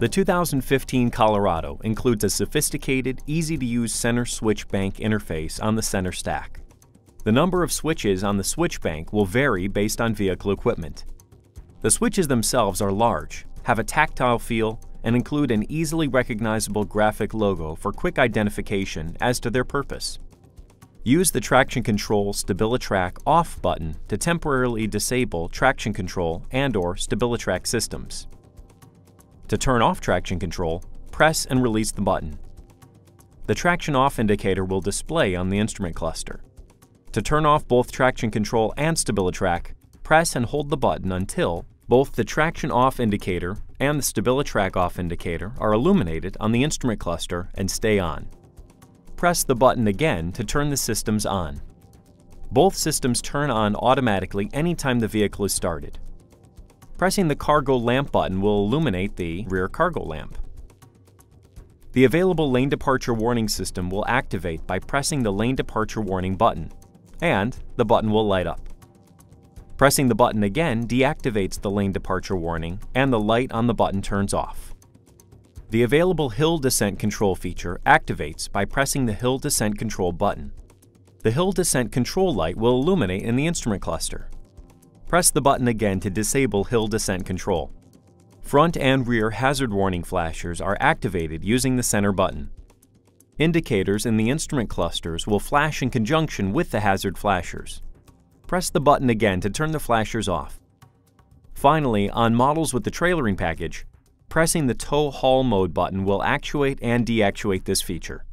The 2015 Colorado includes a sophisticated, easy-to-use center switch bank interface on the center stack. The number of switches on the switch bank will vary based on vehicle equipment. The switches themselves are large, have a tactile feel, and include an easily recognizable graphic logo for quick identification as to their purpose. Use the Traction Control StabiliTrak Off button to temporarily disable traction control and or StabiliTrak systems. To turn off traction control, press and release the button. The traction off indicator will display on the instrument cluster. To turn off both traction control and StabiliTrak, press and hold the button until both the traction off indicator and the StabiliTrak off indicator are illuminated on the instrument cluster and stay on. Press the button again to turn the systems on. Both systems turn on automatically anytime the vehicle is started. Pressing the cargo lamp button will illuminate the rear cargo lamp. The available lane departure warning system will activate by pressing the lane departure warning button, and the button will light up. Pressing the button again deactivates the lane departure warning and the light on the button turns off. The available hill descent control feature activates by pressing the hill descent control button. The hill descent control light will illuminate in the instrument cluster. Press the button again to disable hill descent control. Front and rear hazard warning flashers are activated using the center button. Indicators in the instrument clusters will flash in conjunction with the hazard flashers. Press the button again to turn the flashers off. Finally, on models with the trailering package, pressing the tow haul mode button will actuate and deactuate this feature.